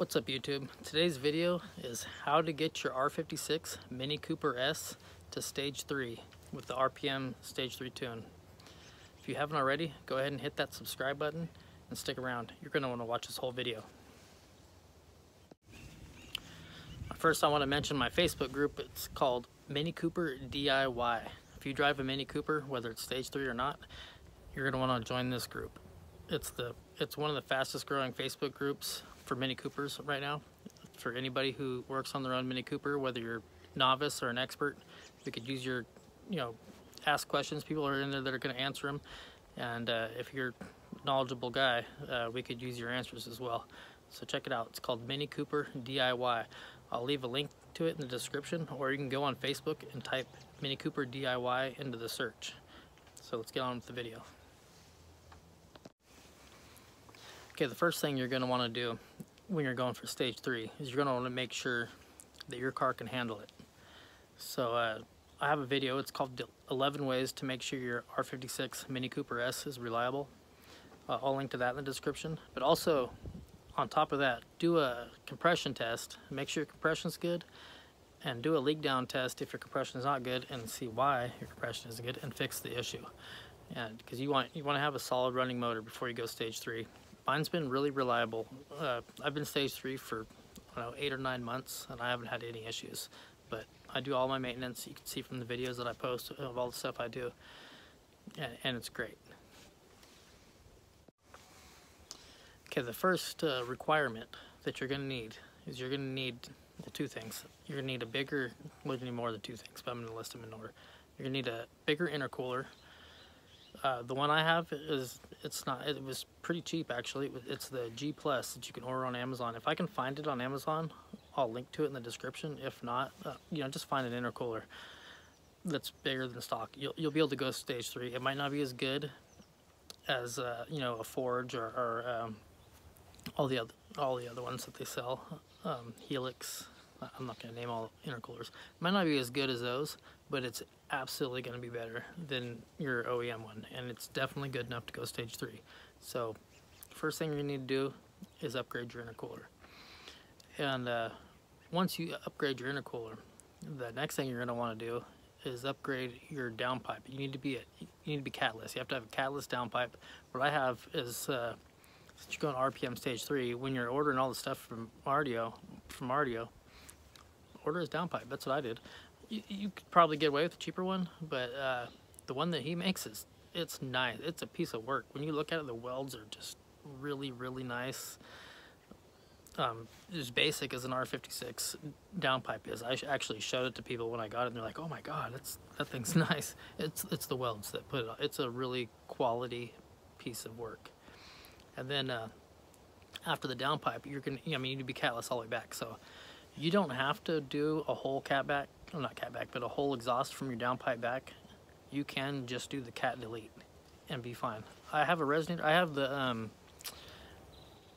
What's up YouTube? Today's video is how to get your R56 Mini Cooper S to stage 3 with the RPM stage 3 tune. If you haven't already, go ahead and hit that subscribe button and stick around. You're going to want to watch this whole video. First I want to mention my Facebook group. It's called Mini Cooper DIY. If you drive a Mini Cooper, whether it's stage 3 or not, you're going to want to join this group. It's the it's one of the fastest growing Facebook groups for Mini Coopers right now. For anybody who works on their own Mini Cooper, whether you're novice or an expert, we could use your, you know, ask questions. People are in there that are going to answer them. And uh, if you're knowledgeable guy, uh, we could use your answers as well. So check it out. It's called Mini Cooper DIY. I'll leave a link to it in the description, or you can go on Facebook and type Mini Cooper DIY into the search. So let's get on with the video. Okay, the first thing you're going to want to do when you're going for stage three is you're going to want to make sure that your car can handle it. So uh, I have a video, it's called 11 ways to make sure your R56 Mini Cooper S is reliable. Uh, I'll link to that in the description. But also, on top of that, do a compression test, make sure your compression's good, and do a leak down test if your compression is not good and see why your compression isn't good and fix the issue. And because you want you want to have a solid running motor before you go stage three mine's been really reliable. Uh, I've been stage three for know, eight or nine months and I haven't had any issues. But I do all my maintenance. You can see from the videos that I post of all the stuff I do. And, and it's great. Okay, the first uh, requirement that you're going to need is you're going to need well, two things. You're to need a bigger, well, you need more than two things, but I'm to list them in order. You're to need a bigger intercooler uh, the one I have is it's not it was pretty cheap actually. It's the G plus that you can order on Amazon. If I can find it on Amazon I'll link to it in the description. If not uh, you know just find an intercooler that's bigger than stock. You'll, you'll be able to go stage three. It might not be as good as uh, you know a Forge or, or um, all the other all the other ones that they sell. Um, Helix I'm not going to name all intercoolers. Might not be as good as those, but it's absolutely going to be better than your OEM one. And it's definitely good enough to go stage three. So first thing you need to do is upgrade your intercooler. And uh, once you upgrade your intercooler, the next thing you're going to want to do is upgrade your downpipe. You need to be a, you need to be catless. You have to have a catless downpipe. What I have is uh, since you're going RPM stage three, when you're ordering all the stuff from Mario, from Mario, order his downpipe. That's what I did. You, you could probably get away with a cheaper one, but uh, the one that he makes is it's nice. It's a piece of work. When you look at it, the welds are just really, really nice. Um, as basic as an R56 downpipe is. I actually showed it to people when I got it, and they're like, "Oh my God, that's that thing's nice." It's it's the welds that put it. On. It's a really quality piece of work. And then uh, after the downpipe, you're gonna. I mean, you need to be catless all the way back. So you don't have to do a whole cat back, well not cat back, but a whole exhaust from your downpipe back. You can just do the cat delete and be fine. I have a resonator, I have the, um,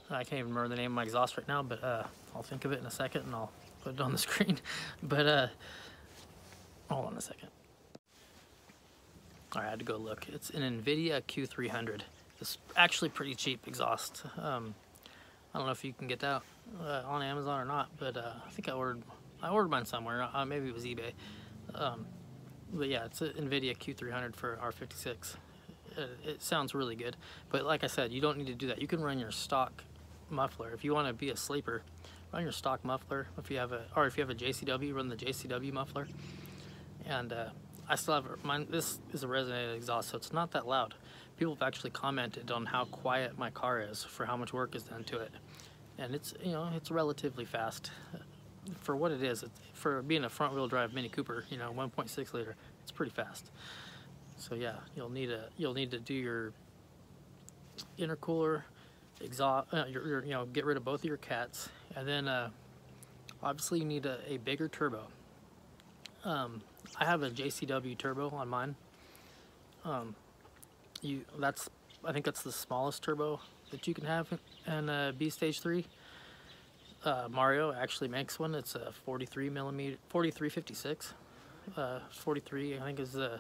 I can't even remember the name of my exhaust right now, but uh, I'll think of it in a second and I'll put it on the screen. but uh, hold on a second. I had to go look. It's an Invidia Q300. It's actually pretty cheap exhaust. Um, I don't know if you can get that uh, on Amazon or not, but uh, I think I ordered I ordered mine somewhere. Uh, maybe it was eBay. Um, but yeah, it's an Invidia Q300 for R56. It, uh, it sounds really good, but like I said, you don't need to do that. You can run your stock muffler if you want to be a sleeper. Run your stock muffler. If you have a or if you have a JCW, run the JCW muffler. And uh, I still have mine. This is a resonated exhaust, so it's not that loud people have actually commented on how quiet my car is for how much work is done to it. And it's, you know, it's relatively fast for what it is. For being a front wheel drive Mini Cooper, you know, 1.6 liter, it's pretty fast. So yeah, you'll need a, you'll need to do your intercooler, exhaust, uh, your, your, you know, get rid of both of your cats. And then uh, obviously you need a, a bigger turbo. Um, I have a JCW turbo on mine. Um, you that's I think that's the smallest turbo that you can have in a B stage 3 uh, Mario actually makes one. It's a 43 millimeter 4356 uh, 43 I think is the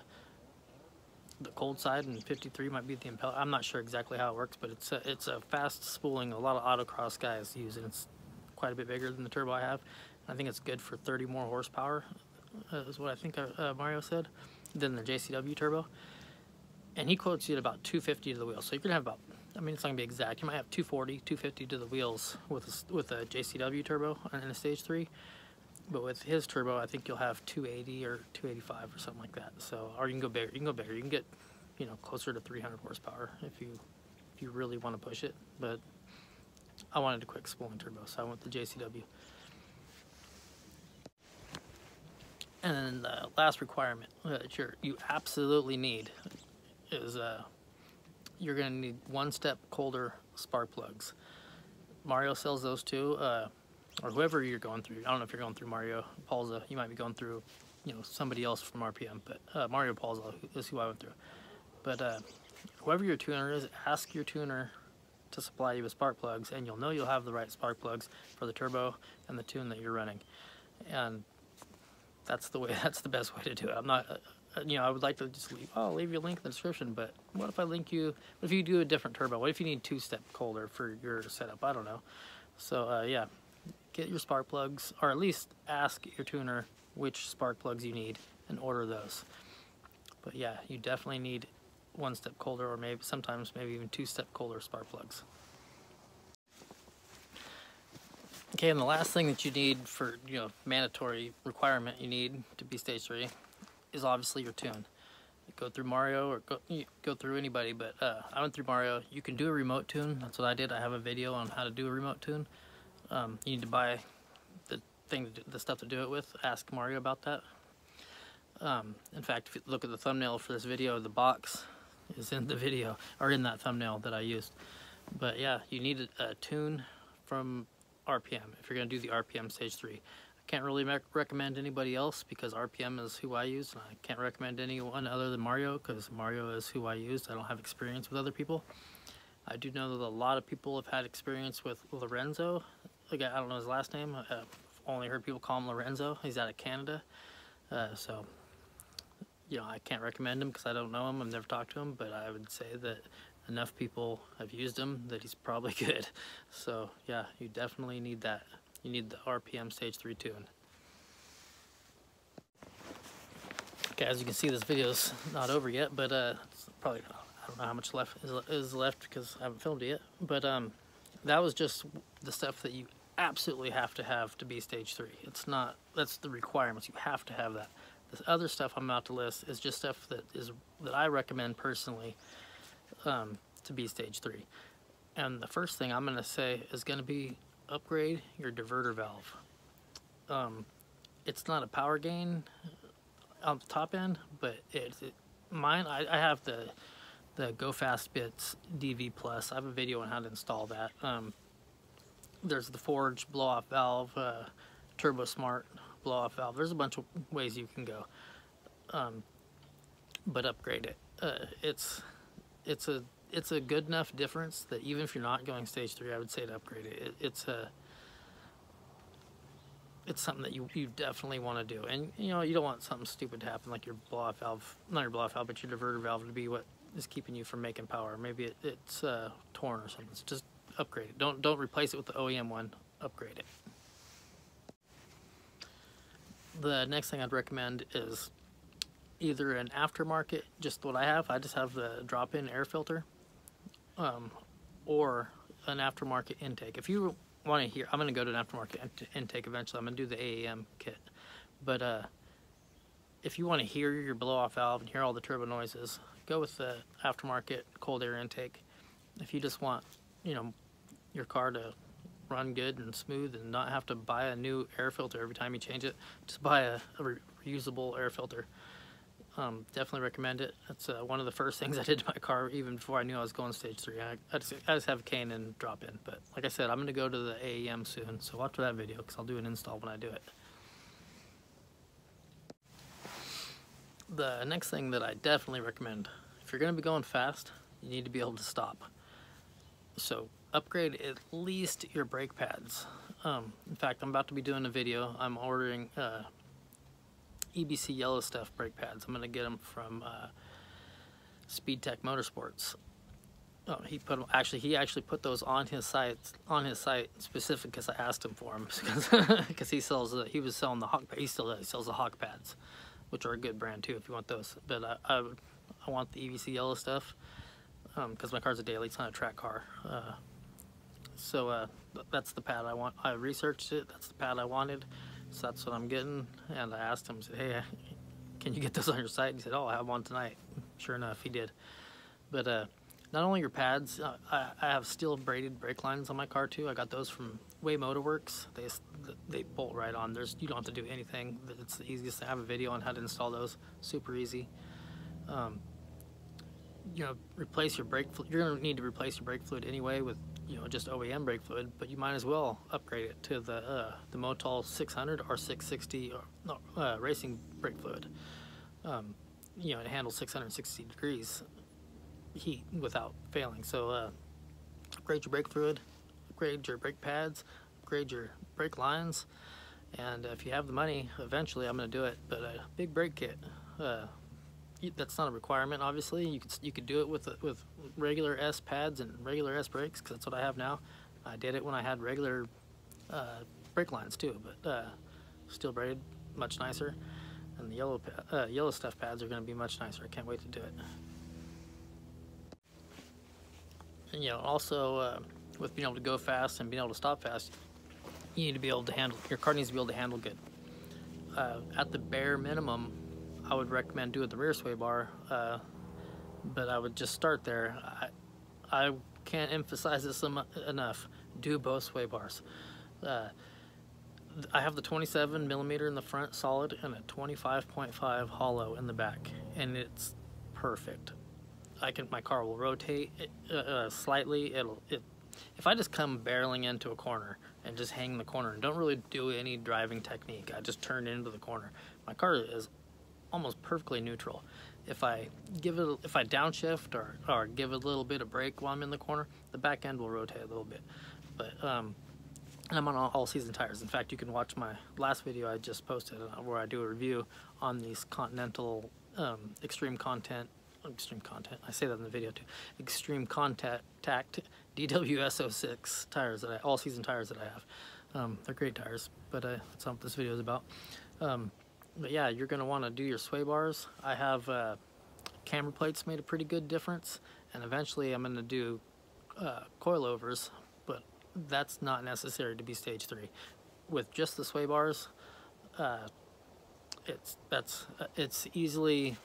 the cold side and 53 might be the impeller. I'm not sure exactly how it works but it's a, it's a fast spooling. A lot of autocross guys use it. It's quite a bit bigger than the turbo I have. I think it's good for 30 more horsepower, uh, is what I think uh, uh Mario said, than the JCW turbo. And he quotes you at about 250 to the wheel. So you're gonna have about, I mean, it's not gonna be exact. You might have 240, 250 to the wheels with a, with a JCW turbo and a stage three. But with his turbo, I think you'll have 280 or 285 or something like that. So, or you can go bigger. You can go bigger. You can get, you know, closer to 300 horsepower if you if you really want to push it. But I wanted a quick spooling turbo, so I went the JCW. And then the last requirement that you you absolutely need is uh, you're going to need one step colder spark plugs. Mario sells those too, uh, or whoever you're going through. I don't know if you're going through Mario Palza. You might be going through, you know, somebody else from RPM, but uh, Mario Palza is who I went through. But uh, whoever your tuner is, ask your tuner to supply you with spark plugs, and you'll know you'll have the right spark plugs for the turbo and the tune that you're running. And that's the way. That's the best way to do it. I'm not. Uh, you know, I would like to just leave. Oh, I'll leave you a link in the description. But what if I link you? What if you do a different turbo? What if you need two-step colder for your setup? I don't know. So uh, yeah, get your spark plugs, or at least ask your tuner which spark plugs you need and order those. But yeah, you definitely need one step colder or maybe sometimes maybe even two step colder spark plugs. Okay, and the last thing that you need for, you know, mandatory requirement you need to be stage three is obviously your tune. Go through Mario or go, go through anybody, but uh, I went through Mario. You can do a remote tune. That's what I did. I have a video on how to do a remote tune. Um, you need to buy the thing, the stuff to do it with. Ask Mario about that. Um, in fact, if you look at the thumbnail for this video, the box is in the video, or in that thumbnail that I used. But yeah, you need a, a tune from RPM if you're going to do the RPM Stage 3. Can't really recommend anybody else because RPM is who I use, and I can't recommend anyone other than Mario because Mario is who I use. I don't have experience with other people. I do know that a lot of people have had experience with Lorenzo. Like, I don't know his last name. I've only heard people call him Lorenzo. He's out of Canada. Uh, so you know, I can't recommend him because I don't know him. I've never talked to him, but I would say that enough people have used him that he's probably good. So yeah, you definitely need that. You need the RPM Stage 3 tune. Okay, as you can see, this video is not over yet, but uh, probably I don't know how much left is, is left because I haven't filmed it yet. But um, that was just the stuff that you absolutely have to have to be Stage 3. It's not, that's the requirements. You have to have that. This other stuff I'm about to list is just stuff that is that I recommend personally um, to be stage three. And the first thing I'm going to say is going to be upgrade your diverter valve. Um, it's not a power gain on the top end, but it, it mine I, I, have the the Go Fast Bits DV Plus. I have a video on how to install that. Um, there's the Forge blow off valve, uh, Turbosmart blow off valve. There's a bunch of ways you can go, um, but upgrade it. Uh, it's it's a it's a good enough difference that even if you're not going stage three, I would say to upgrade it. it it's a it's something that you, you definitely want to do. And, you know, you don't want something stupid to happen like your blow-off valve, not your blow-off valve, but your diverter valve to be what is keeping you from making power. Maybe it, it's uh, torn or something. So just upgrade it. Don't, don't replace it with the OEM one. Upgrade it the next thing I'd recommend is either an aftermarket, just what I have, I just have the drop-in air filter, um, or an aftermarket intake. If you want to hear, I'm going to go to an aftermarket intake eventually. I'm going to do the AEM kit. But uh, if you want to hear your blow-off valve and hear all the turbo noises, go with the aftermarket cold air intake. If you just want, you know, your car to run good and smooth and not have to buy a new air filter every time you change it. Just buy a, a re reusable air filter. Um, definitely recommend it. That's uh, one of the first things I did to my car even before I knew I was going stage three. I, I, just, I just have a K&N drop in. But like I said, I'm going to go to the AEM soon. So watch for that video because I'll do an install when I do it. The next thing that I definitely recommend, if you're going to be going fast, you need to be able to stop. So upgrade at least your brake pads. Um, in fact, I'm about to be doing a video. I'm ordering uh, EBC Yellow Stuff brake pads. I'm going to get them from uh, Speedtech Motorsports. Oh, he put 'em- actually he actually put those on his site on his site specific because I asked him for them because he sells the, he was selling the hawk he still does, he sells the hawk pads, which are a good brand too if you want those. But I I, I want the EBC yellow stuff because my car's a daily, it's not a track car. Uh, so uh, that's the pad I want. I researched it. That's the pad I wanted. So that's what I'm getting. And I asked him, I said, "Hey, can you get those on your site?" And He said, "Oh, I have one tonight." Sure enough, he did. But uh, not only your pads, uh, I, I have steel braided brake lines on my car too. I got those from Way Motorworks. They they bolt right on. There's you don't have to do anything. It's the easiest. I have a video on how to install those. Super easy. Um, you know, replace your brake. flu- You're gonna need to replace your brake fluid anyway with you know just OEM brake fluid, but you might as well upgrade it to the uh, the Motul 600 or 660 or no, uh, racing brake fluid. Um, you know, it handles 660 degrees heat without failing. So uh, upgrade your brake fluid, upgrade your brake pads, upgrade your brake lines, and if you have the money, eventually I'm gonna do it. But a big brake kit. That's not a requirement obviously. You could you could do it with with regular S pads and regular S brakes because that's what I have now. I did it when I had regular uh, brake lines too but uh, steel braided much nicer. And the yellow uh, yellow stuff pads are going to be much nicer. I can't wait to do it. And you know also uh, with being able to go fast and being able to stop fast you need to be able to handle your car needs to be able to handle good. Uh, at the bare minimum I would recommend doing the rear sway bar, uh, but I would just start there. I, I can't emphasize this em- enough. Do both sway bars. Uh, I have the 27 millimeter in the front solid and a 25.5 hollow in the back, and it's perfect. I can my car will rotate uh, uh, slightly. It'll it if I just come barreling into a corner and just hang the corner and don't really do any driving technique, I just turn into the corner. My car is almost perfectly neutral. If I give it, if I downshift or, or give it a little bit of brake while I'm in the corner, the back end will rotate a little bit. But um, and I'm on all, all season tires. In fact, you can watch my last video I just posted uh, where I do a review on these Continental um, Extreme Content, Extreme Content. I say that in the video too. Extreme Contact Tact DWS06 tires that I, all season tires that I have. Um, they're great tires, but uh, that's not what this video is about. Um, but yeah, you're gonna want to do your sway bars. I have uh, plates made a pretty good difference, and eventually I'm gonna do uh, coilovers, but that's not necessary to be stage three. With just the sway bars, uh, it's that's uh, it's easily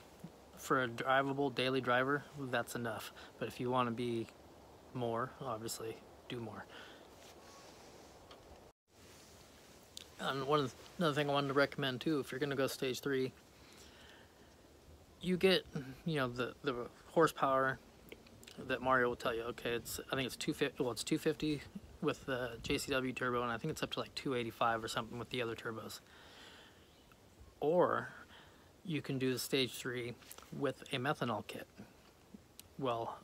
for a drivable daily driver. That's enough. But if you want to be more, obviously, do more. And one another thing I wanted to recommend too, if you're going to go stage three, you get you know the the horsepower that Mario will tell you. Okay, it's I think it's 250. Well, it's 250 with the JCW turbo, and I think it's up to like 285 or something with the other turbos. Or you can do the stage three with a methanol kit. Well,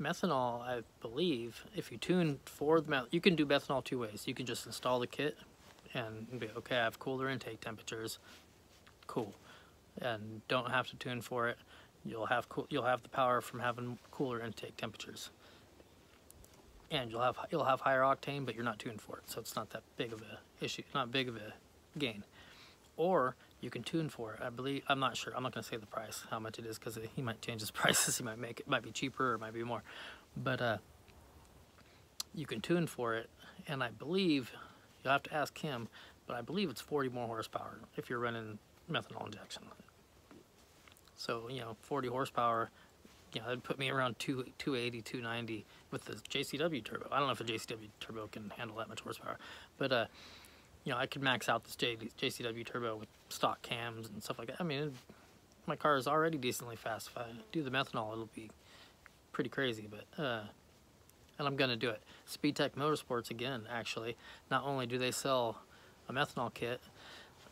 methanol, I believe, if you tune for the meth, you can do methanol two ways. You can just install the kit and be okay. I have cooler intake temperatures. Cool, and don't have to tune for it. You'll have cool, you'll have the power from having cooler intake temperatures, and you'll have you'll have higher octane, but you're not tuned for it, so it's not that big of a issue, not big of a gain. Or you can tune for it. I believe I'm not sure. I'm not going to say the price, how much it is, because he might change his prices. He might make it might be cheaper or might be more, but uh, you can tune for it, and I believe you'll have to ask him, but I believe it's 40 more horsepower if you're running methanol injection. So you know, 40 horsepower, you know, that'd put me around two 280, 290 with the JCW turbo. I don't know if a JCW turbo can handle that much horsepower, but uh, you know, I could max out this J, JCW turbo with stock cams and stuff like that. I mean, it, my car is already decently fast. If I do the methanol, it'll be pretty crazy, but uh, and I'm gonna do it. Speedtech Motorsports again, actually. Not only do they sell a methanol kit,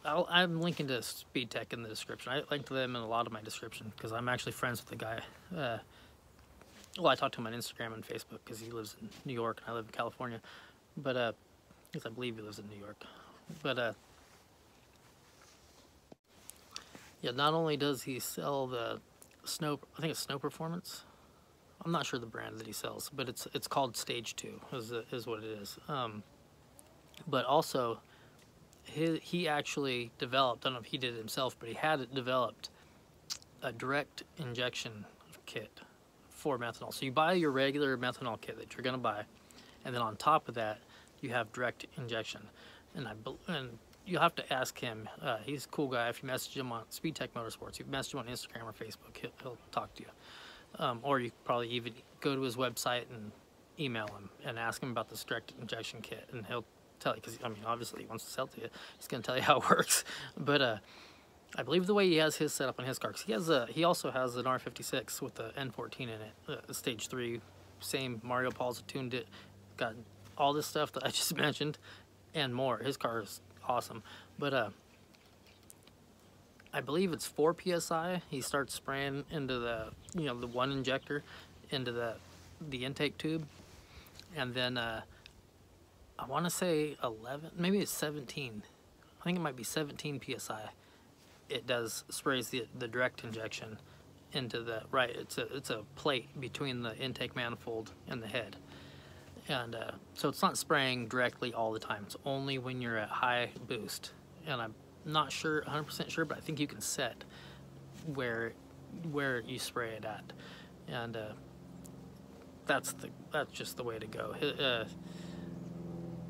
I'll, I'm linking to Speedtech in the description. I link to them in a lot of my description because I'm actually friends with the guy. Uh, well, I talk to him on Instagram and Facebook because he lives in New York and I live in California. But uh, because I believe he lives in New York. But uh, yeah, not only does he sell the snow, I think it's Snow Performance I'm not sure the brand that he sells, but it's it's called Stage Two is is what it is. Um, but also, he he actually developed. I don't know if he did it himself, but he had it developed a direct injection kit for methanol. So you buy your regular methanol kit that you're gonna buy, and then on top of that, you have direct injection. And I and you'll have to ask him. Uh, he's a cool guy. If you message him on Speed Tech Motorsports, you message him on Instagram or Facebook, he'll, he'll talk to you. Um, or you probably even go to his website and email him and ask him about this direct injection kit, and he'll tell you. Because I mean, obviously, he wants to sell to you. He's gonna tell you how it works. But uh, I believe the way he has his set up on his car, 'cause he has a he also has an R56 with the N14 in it, uh, stage three, same Mario Palza tuned it, got all this stuff that I just mentioned, and more. His car is awesome, but uh, I believe it's four psi. He starts spraying into the you know the one injector into the the intake tube, and then uh, I want to say 11, maybe it's 17. I think it might be 17 psi it does sprays the the direct injection into the right. It's a it's a plate between the intake manifold and the head, and uh, so it's not spraying directly all the time. It's only when you're at high boost, and I'm not sure 100% sure, but I think you can set where where you spray it at, and uh, that's the that's just the way to go. Uh,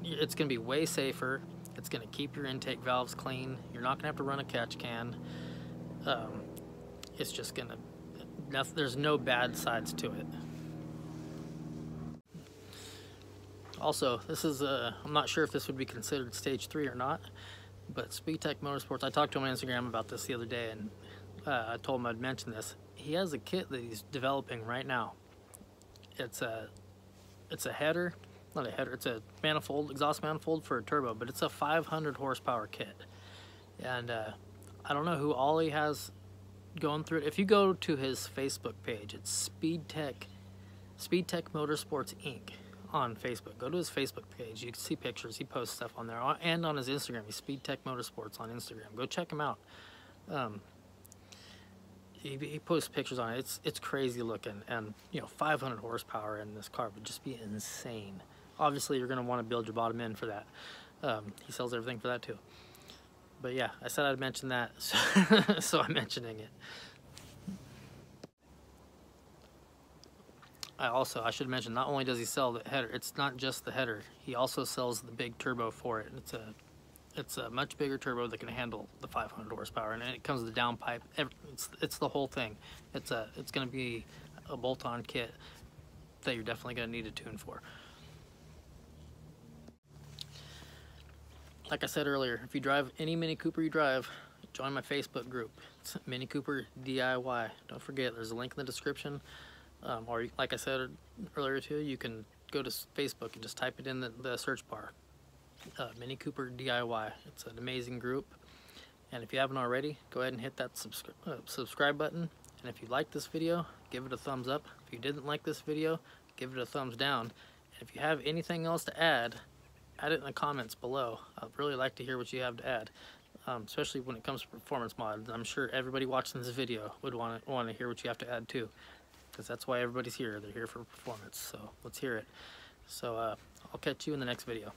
it's gonna be way safer it's going to keep your intake valves clean. You're not going to have to run a catch can. Um, it's just going to, there's no bad sides to it. Also, this is, a, I'm not sure if this would be considered stage three or not, but SpeedTech Motorsports, I talked to him on Instagram about this the other day and uh, I told him I'd mention this. He has a kit that he's developing right now. It's a, it's a header not a header, it's a manifold, exhaust manifold for a turbo, but it's a 500 horsepower kit. And uh, I don't know who Ollie has going through it. If you go to his Facebook page, it's Speed Tech, Speed Tech Motorsports Inc. on Facebook. Go to his Facebook page. You can see pictures. He posts stuff on there. And on his Instagram, he's Speed Tech Motorsports on Instagram. Go check him out. Um, he, he posts pictures on it. It's it's crazy looking, and you know, 500 horsepower in this car would just be insane obviously you're going to want to build your bottom end for that. Um, he sells everything for that too. But yeah, I said I'd mention that, so, so I'm mentioning it. I also, I should mention, not only does he sell the header, it's not just the header. He also sells the big turbo for it. It's a, it's a much bigger turbo that can handle the 500 horsepower, and it comes with a downpipe. It's, it's the whole thing. It's a, it's going to be a bolt-on kit that you're definitely going to need a tune for. like I said earlier, if you drive any Mini Cooper you drive, join my Facebook group. It's Mini Cooper DIY. Don't forget, there's a link in the description. Um, or like I said earlier too, you can go to Facebook and just type it in the, the search bar. Uh, Mini Cooper DIY. It's an amazing group. And if you haven't already, go ahead and hit that subscri uh, subscribe button. And if you like this video, give it a thumbs up. If you didn't like this video, give it a thumbs down. And if you have anything else to add, add it in the comments below. I'd really like to hear what you have to add, um, especially when it comes to performance mods. I'm sure everybody watching this video would want to want to hear what you have to add too, because that's why everybody's here. They're here for performance. So let's hear it. So uh, I'll catch you in the next video.